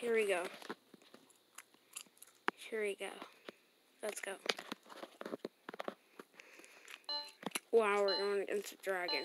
here we go. Here we go. Let's go. Wow, we're going against a dragon.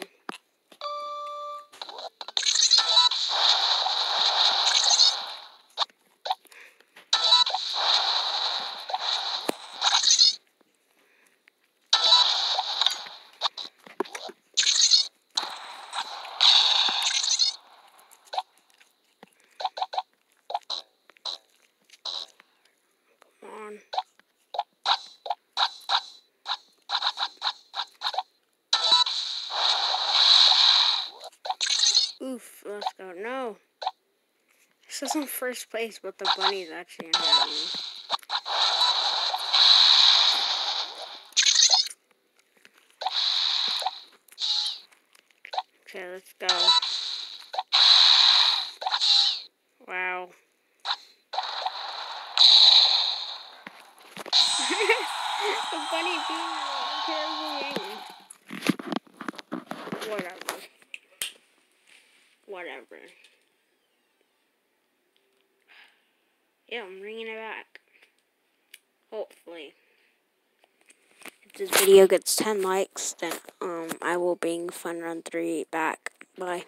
On. Oof, let's go. No. This is in first place, but the bunny's actually in me. Okay, let's go. Wow. The bunny being terrible. Whatever. Whatever. Yeah, I'm bringing it back. Hopefully. If this video gets 10 likes, then um I will bring Fun Run 3 back. Bye.